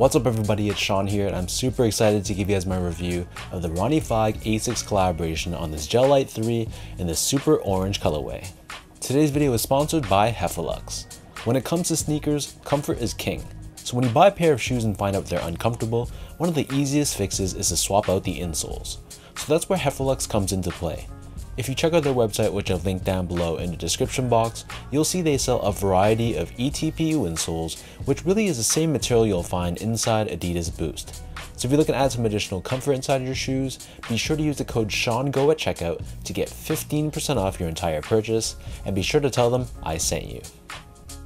What's up everybody, it's Sean here and I'm super excited to give you guys my review of the Ronnie Fieg Asics collaboration on this Gel Lyte 3 in this super orange colorway. Today's video is sponsored by Hefeluxx. When it comes to sneakers, comfort is king. So when you buy a pair of shoes and find out they're uncomfortable, one of the easiest fixes is to swap out the insoles. So that's where Hefeluxx comes into play. If you check out their website, which I've linked down below in the description box, you'll see they sell a variety of eTPU insoles, which really is the same material you'll find inside Adidas Boost. So if you're looking to add some additional comfort inside your shoes, be sure to use the code SEANGO at checkout to get 15% off your entire purchase, and be sure to tell them I sent you.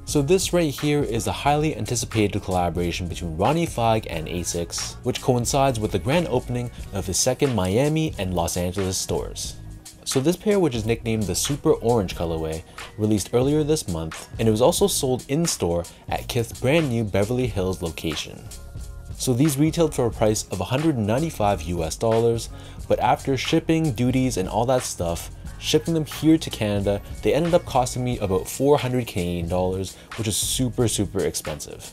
So this right here is a highly anticipated collaboration between Ronnie Fieg and ASICS, which coincides with the grand opening of the second Miami and Los Angeles stores. So this pair, which is nicknamed the Super Orange colorway, released earlier this month, and it was also sold in-store at Kith's brand new Beverly Hills location. So these retailed for a price of 195 US dollars, but after shipping, duties, and all that stuff, shipping them here to Canada, they ended up costing me about 400 Canadian dollars, which is super, super expensive.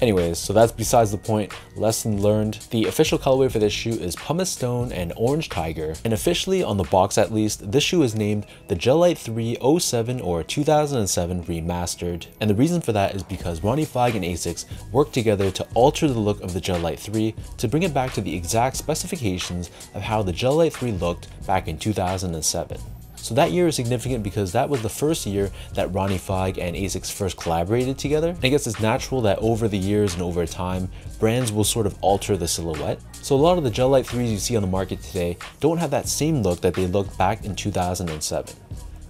Anyways, so that's besides the point, lesson learned. The official colorway for this shoe is Pumice Stone and Orange Tiger, and officially on the box at least, this shoe is named the Gel Lyte 3 07 or 2007 Remastered, and the reason for that is because Ronnie Fieg and ASICS worked together to alter the look of the Gel Lyte 3 to bring it back to the exact specifications of how the Gel Lyte 3 looked back in 2007. So that year is significant because that was the first year that Ronnie Fieg and ASICS first collaborated together. And I guess it's natural that over the years and over time, brands will sort of alter the silhouette. So a lot of the Gel Lyte 3s you see on the market today don't have that same look that they looked back in 2007.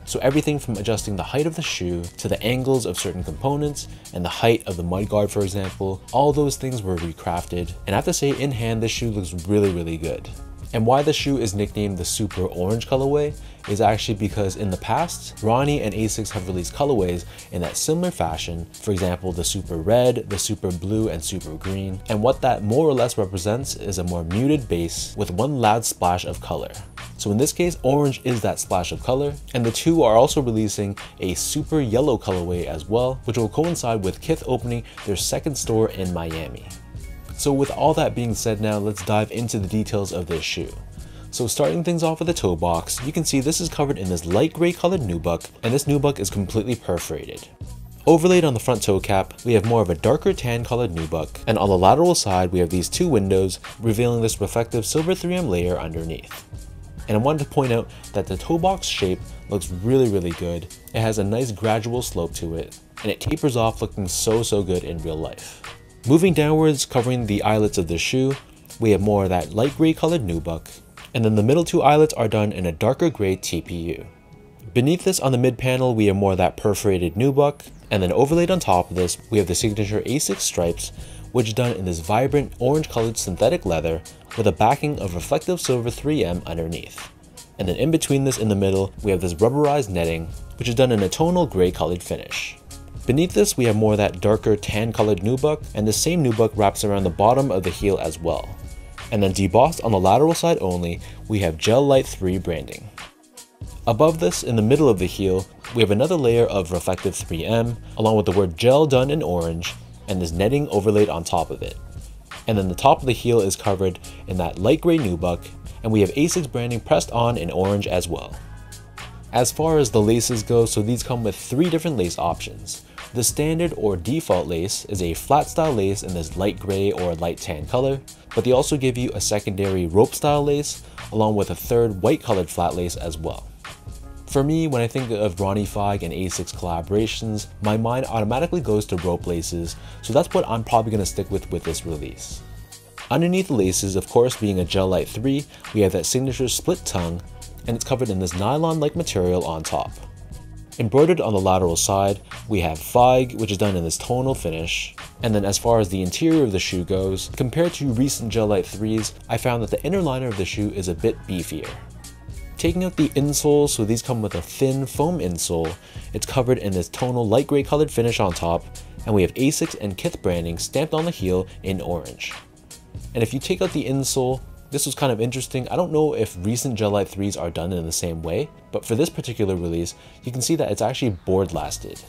So everything from adjusting the height of the shoe to the angles of certain components and the height of the mudguard for example, all those things were recrafted. And I have to say in hand this shoe looks really really good. And why the shoe is nicknamed the Super Orange colorway is actually because in the past, Ronnie and ASICS have released colorways in that similar fashion, for example the Super Red, the Super Blue, and Super Green, and what that more or less represents is a more muted base with one loud splash of color. So in this case, orange is that splash of color, and the two are also releasing a super yellow colorway as well, which will coincide with Kith opening their second store in Miami. So with all that being said now, let's dive into the details of this shoe. So starting things off with the toe box, you can see this is covered in this light gray colored nubuck, and this nubuck is completely perforated. Overlaid on the front toe cap, we have more of a darker tan colored nubuck, and on the lateral side we have these two windows revealing this reflective silver 3M layer underneath. And I wanted to point out that the toe box shape looks really really good, it has a nice gradual slope to it, and it tapers off looking so so good in real life. Moving downwards, covering the eyelets of the shoe, we have more of that light gray colored nubuck, and then the middle two eyelets are done in a darker gray TPU. Beneath this on the mid panel, we have more of that perforated nubuck, and then overlaid on top of this, we have the signature ASICS stripes, which done in this vibrant orange colored synthetic leather with a backing of reflective silver 3M underneath. And then in between this in the middle, we have this rubberized netting, which is done in a tonal gray colored finish. Beneath this, we have more of that darker tan colored nubuck, and the same nubuck wraps around the bottom of the heel as well. And then debossed on the lateral side only, we have Gel Lyte 3 branding. Above this, in the middle of the heel, we have another layer of reflective 3M, along with the word gel done in orange, and this netting overlaid on top of it. And then the top of the heel is covered in that light gray nubuck, and we have ASICS branding pressed on in orange as well. As far as the laces go, so these come with three different lace options. The standard or default lace is a flat style lace in this light gray or light tan color, but they also give you a secondary rope style lace along with a third white colored flat lace as well. For me, when I think of Ronnie Fieg and ASICS collaborations, my mind automatically goes to rope laces, so that's what I'm probably going to stick with with this release. Underneath the laces, of course being a Gel Lyte 3, we have that signature split tongue, and it's covered in this nylon-like material on top. Embroidered on the lateral side, we have Fieg, which is done in this tonal finish. And then as far as the interior of the shoe goes, compared to recent Gel Lyte 3s, I found that the inner liner of the shoe is a bit beefier. Taking out the insole, so these come with a thin foam insole, it's covered in this tonal light gray colored finish on top, and we have ASICS and Kith branding stamped on the heel in orange. And if you take out the insole, this was kind of interesting. I don't know if recent Gel Lyte 3s are done in the same way, but for this particular release, you can see that it's actually board lasted.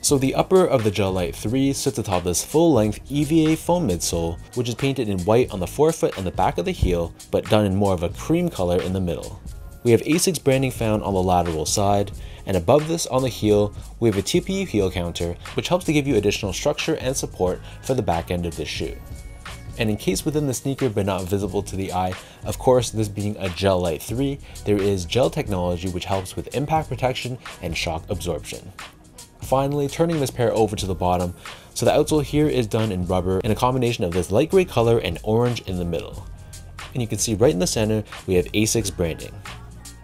So the upper of the Gel Lyte 3 sits atop this full-length EVA foam midsole, which is painted in white on the forefoot and the back of the heel, but done in more of a cream color in the middle. We have ASICS branding found on the lateral side, and above this on the heel, we have a TPU heel counter, which helps to give you additional structure and support for the back end of this shoe. And encased within the sneaker but not visible to the eye, of course this being a Gel Lyte 3, there is gel technology which helps with impact protection and shock absorption. Finally, turning this pair over to the bottom, so the outsole here is done in rubber in a combination of this light gray color and orange in the middle. And you can see right in the center, we have ASICS branding.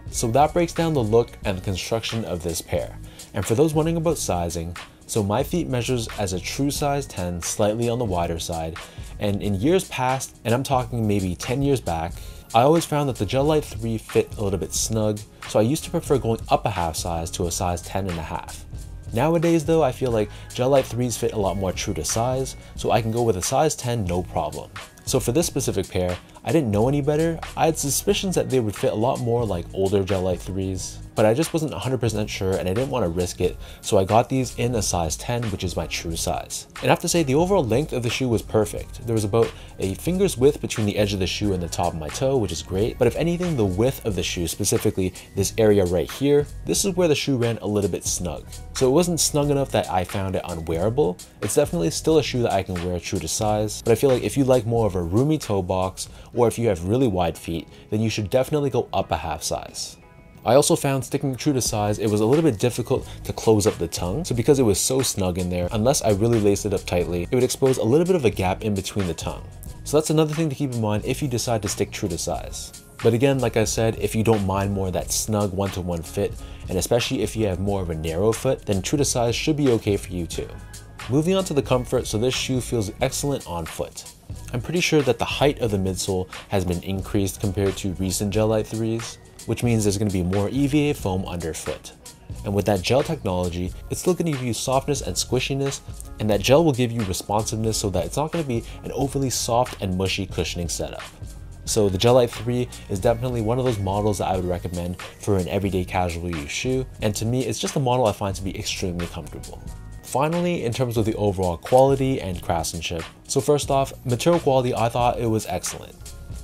So that breaks down the look and the construction of this pair. And for those wondering about sizing, so my feet measures as a true size 10, slightly on the wider side, and in years past, and I'm talking maybe 10 years back, I always found that the Gel Lyte 3 fit a little bit snug, so I used to prefer going up a half size to a size 10 and a half. Nowadays though, I feel like Gel Lyte 3s fit a lot more true to size, so I can go with a size 10 no problem. So for this specific pair, I didn't know any better. I had suspicions that they would fit a lot more like older Gel Lyte 3s, but I just wasn't 100% sure and I didn't want to risk it, so I got these in a size 10, which is my true size. And I have to say, the overall length of the shoe was perfect. There was about a finger's width between the edge of the shoe and the top of my toe, which is great, but if anything, the width of the shoe, specifically this area right here, this is where the shoe ran a little bit snug. So it wasn't snug enough that I found it unwearable. It's definitely still a shoe that I can wear true to size, but I feel like if you like more of a roomy toe box, or if you have really wide feet, then you should definitely go up a half size. I also found sticking true to size, it was a little bit difficult to close up the tongue. So because it was so snug in there, unless I really laced it up tightly, it would expose a little bit of a gap in between the tongue. So that's another thing to keep in mind if you decide to stick true to size. But again, like I said, if you don't mind more that snug one-to-one -one fit, and especially if you have more of a narrow foot, then true to size should be okay for you too. Moving on to the comfort, so this shoe feels excellent on foot. I'm pretty sure that the height of the midsole has been increased compared to recent Gel Lyte 3s which means there's going to be more EVA foam underfoot. And with that gel technology, it's still going to give you softness and squishiness, and that gel will give you responsiveness so that it's not going to be an overly soft and mushy cushioning setup. So the Gel Lyte 3 is definitely one of those models that I would recommend for an everyday casual use shoe, and to me, it's just a model I find to be extremely comfortable. Finally, in terms of the overall quality and craftsmanship, so first off, material quality, I thought it was excellent.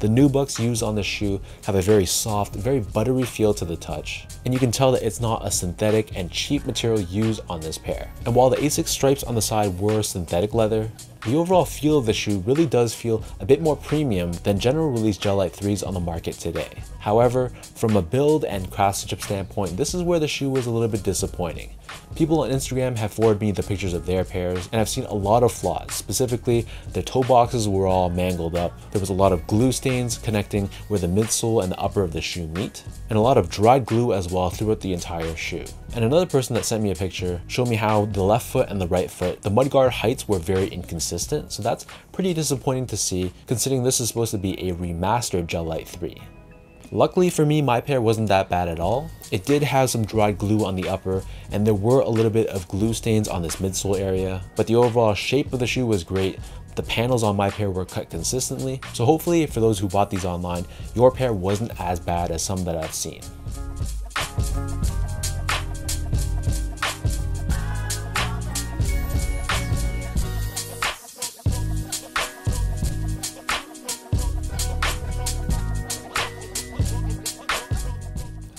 The nubucks used on the shoe have a very soft, very buttery feel to the touch, and you can tell that it's not a synthetic and cheap material used on this pair. And while the ASICS stripes on the side were synthetic leather, the overall feel of the shoe really does feel a bit more premium than general release Gel Lyte 3s on the market today. However, from a build and craftsmanship standpoint, this is where the shoe was a little bit disappointing. People on Instagram have forwarded me the pictures of their pairs, and I've seen a lot of flaws. Specifically, the toe boxes were all mangled up. There was a lot of glue stains connecting where the midsole and the upper of the shoe meet, and a lot of dried glue as well throughout the entire shoe. And another person that sent me a picture showed me how the left foot and the right foot, the mudguard heights were very inconsistent, so that's pretty disappointing to see considering this is supposed to be a remastered Gel Lyte 3. Luckily for me, my pair wasn't that bad at all. It did have some dried glue on the upper, and there were a little bit of glue stains on this midsole area, but the overall shape of the shoe was great. The panels on my pair were cut consistently, so hopefully for those who bought these online, your pair wasn't as bad as some that I've seen.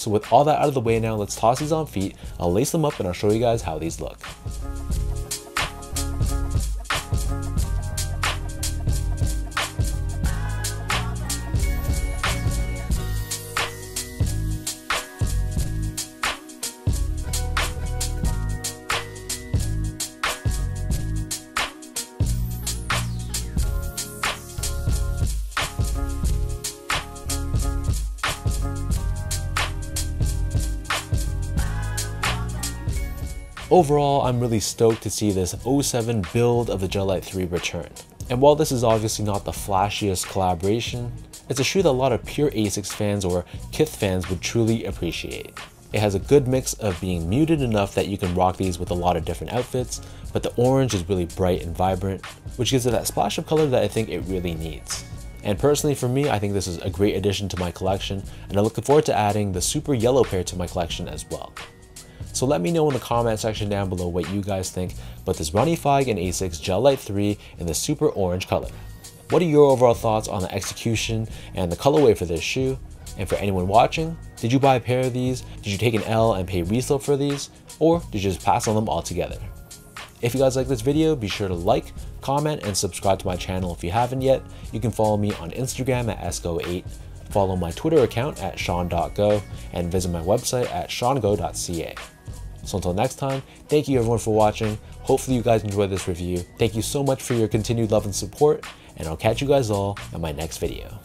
So with all that out of the way now, let's toss these on feet. I'll lace them up and I'll show you guys how these look. Overall, I'm really stoked to see this 07 build of the Gel Lyte 3 return. And while this is obviously not the flashiest collaboration, it's a shoe that a lot of pure ASICS fans or Kith fans would truly appreciate. It has a good mix of being muted enough that you can rock these with a lot of different outfits, but the orange is really bright and vibrant, which gives it that splash of color that I think it really needs. And personally for me, I think this is a great addition to my collection, and I'm looking forward to adding the super yellow pair to my collection as well. So let me know in the comment section down below what you guys think about this Ronnie Fieg and Asics Gel Lyte 3 in the super orange color. What are your overall thoughts on the execution and the colorway for this shoe? And for anyone watching, did you buy a pair of these? Did you take an L and pay resale for these? Or did you just pass on them altogether? If you guys like this video, be sure to like, comment, and subscribe to my channel if you haven't yet. You can follow me on Instagram at sgo8, follow my Twitter account at sean.go, and visit my website at seango.ca. So until next time, thank you everyone for watching. Hopefully you guys enjoyed this review. Thank you so much for your continued love and support, and I'll catch you guys all in my next video.